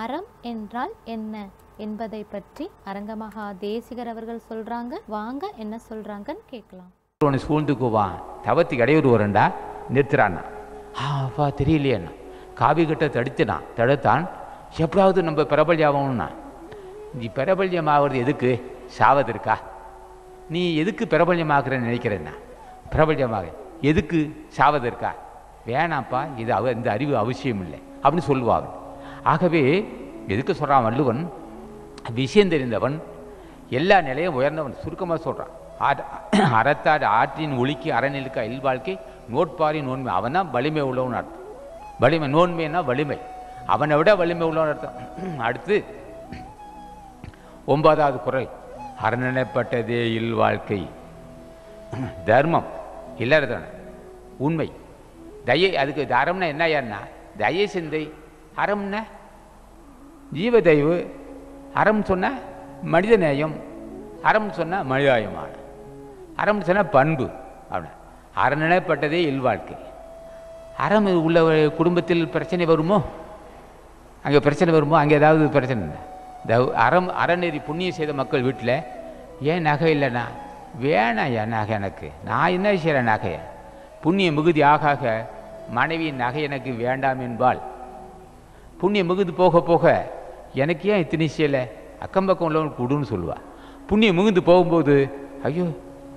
அறம் என்றால் என்ன என்பதை பற்றி அரங்கமகா தேசிகர் அவர்கள் சொல்றாங்க. வாங்க என்ன சொல்றாங்கன்னு கேட்கலாம். ஒன்று சூழ்ந்துக்குவான் தவத்துக்கு இடையூறு வரண்டா நிறுத்துறான்னா. ஆ அப்பா தெரியலையேண்ணா. காவி கிட்ட தடுத்துனான் தடுத்தான். எப்படாவது நம்ம பிரபல்யமாகணும்னா நீ பிரபல்யமாகிறது எதுக்கு? சாவதற்கா நீ எதுக்கு பிரபல்யமாக்குறன்னு நினைக்கிறேன்னா. பிரபல்யமாக எதுக்கு? சாவதற்கா வேணாம்ப்பா. இது அவ இந்த அறிவு அவசியம் இல்லை அப்படின்னு சொல்லுவாள் ஆகவே எதுக்கு சொல்கிறான் வள்ளுவன்? விஷயம் தெரிந்தவன் எல்லா நிலையும் உயர்ந்தவன் சுருக்கமாக சொல்கிறான் அறத்தாடு ஆற்றின் ஒளிக்கு அறநிலுக்க இல்வாழ்க்கை நோட்பாரி நோன்மை. அவன் தான் வலிமை உள்ளவன் அர்த்தம். வலிமை நோன்மைன்னா வலிமை. அவனை விட வலிமை உள்ளவன் அர்த்தம். அடுத்து ஒன்பதாவது குரல். அறநிலைப்பட்டதே இல்வாழ்க்கை தர்மம் இல்லறதான. உண்மை. தயை அதுக்கு தரம்னா என்ன ஏன்னா தயை சிந்தை. அறம்னா ஜீவ அறம் சொன்ன மனித நேயம் அறம் சொன்ன மனிதாயமான. அறம் சொன்ன பண்பு. அப்படின் அறநிலைப்பட்டதே இல்வாழ்க்கை அறம் உள்ள குடும்பத்தில் பிரச்சனை வருமோ? அங்கே பிரச்சனை வருமோ? அங்கே ஏதாவது பிரச்சனை இல்லை அறம் அறநெறி புண்ணியம் செய்த மக்கள் வீட்டில் ஏன் நகை இல்லைண்ணா வேணாம் என் நகை எனக்கு. நான் என்ன செய்கிறேன் நகையை? புண்ணியம் மிகுதி ஆக ஆக மனைவியின் நகை எனக்கு வேண்டாம் என்பாள். புண்ணியம் மிகுந்து போக போக எனக்கு ஏன் இத்தனை செய்யலை? அக்கம் பக்கம் உள்ளவன் கொடுன்னு சொல்லுவாள் புண்ணியம் மிகுந்து போகும்போது ஐயோ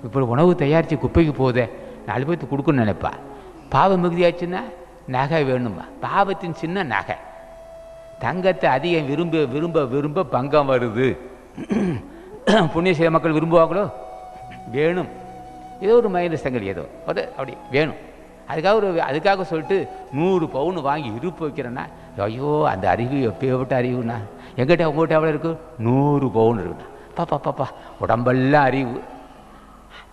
இப்போ உணவு தயாரித்து குப்பைக்கு போதே நாலு பேர்த்து கொடுக்கணும்னு நினைப்பா. பாவம் மிகுதியாச்சுன்னா நகை வேணுமா பாவத்தின் சின்ன நகை. தங்கத்தை அதிகம் விரும்ப விரும்ப விரும்ப பங்கம் வருது. புண்ணிய செய்த மக்கள் விரும்புவாங்களோ? வேணும். ஏதோ ஒரு மைனஸ் தங்கல் ஏதோ. அது அப்படி வேணும். அதுக்காக ஒரு அதுக்காக சொல்லிட்டு நூறு பவுன் வாங்கி இருப்பு வைக்கிறேன்னா ஐயோ அந்த அறிவு எப்பயோ விட்ட அறிவுண்ணா. எங்கிட்ட உங்கள்கிட்ட எவ்வளோ இருக்குது நூறு பவுன் இருக்குண்ணா. பாப்பா பாப்பா உடம்பெல்லாம் அறிவு.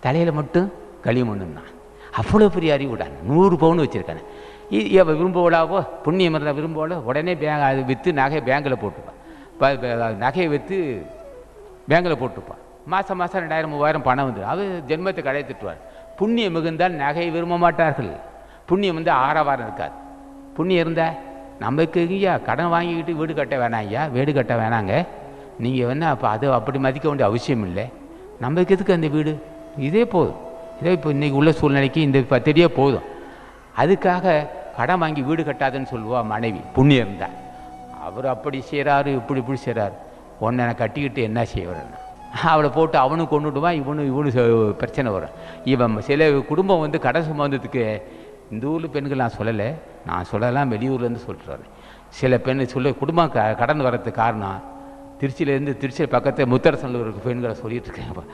தலையில் மட்டும் களிமண்ணுண்ணா. அவ்வளோ பெரிய அறிவுடான் நூறு பவுன் வச்சுருக்கானே இது விரும்புவலாவோ புண்ணியம் இருந்தால் விரும்புவாளோ? உடனே பேங்க் அது விற்று நகை பேங்கில் போட்டுப்பான் நகையை விற்று பேங்கில் போட்டுப்பான் மாதம் மாதம் ரெண்டாயிரம் மூவாயிரம் பணம் வந்து அவர் ஜென்மத்தை கடையை திட்டுவார். புண்ணியம் மிகுந்தால் நகையை விரும்ப மாட்டார்கள். புண்ணியம் வந்து ஆரவாரம் இருக்காது. புண்ணியம் இருந்தால் நமக்கு ஐயா கடன் வாங்கிக்கிட்டு வீடு கட்ட வேணாம் ஐயா வீடு கட்ட வேணாங்க. நீங்கள் வந்து அப்போ அது அப்படி மதிக்க வேண்டிய அவசியம் இல்லை. நமக்கு எதுக்கு அந்த வீடு? இதே போதும். இதே இப்போ இன்றைக்கி உள்ள சூழ்நிலைக்கு இந்த பத்தடியே போதும். அதுக்காக கடன் வாங்கி வீடு கட்டாதுன்னு சொல்லுவா மனைவி புண்ணியம் இருந்தால் அவர் அப்படி செய்கிறாரு இப்படி இப்படி செய்கிறாரு உன்னை கட்டிக்கிட்டு என்ன செய்வாருன்னு அவளை போட்டு அவனும் கொண்டுடுவான் இவனு இவனு பிரச்சனை வரும். இவன் சில குடும்பம் வந்து கடை சுமந்ததுக்கு இந்த ஊரில் பெண்கள் நான் சொல்லலை. நான் சொல்லலாம் வெளியூர்லேருந்து சொல்கிறாரு சில பெண் சொல்ல குடும்பம் க கடன் வர்றதுக்கு காரணம் திருச்சியிலேருந்து திருச்சி பக்கத்தில் முத்தரசனில் இருக்க பெண்களை சொல்லிட்டு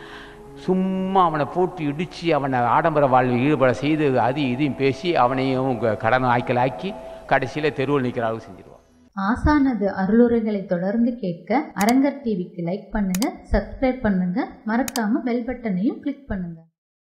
சும்மா அவனை போட்டு இடித்து அவனை ஆடம்பர வாழ்வில் ஈடுபட செய்து அது இதையும் பேசி அவனையும் கடன் ஆய்க்கலாக்கி கடைசியில் தெருவில் நிற்கிற அளவுக்கு செஞ்சிருவான். ஆசானது அருளுரைகளை தொடர்ந்து கேட்க அரங்கர் டிவிக்கு லைக் பண்ணுங்க சப்ஸ்கிரைப் பண்ணுங்க. மறக்காம பெல் பட்டனையும் கிளிக் பண்ணுங்க.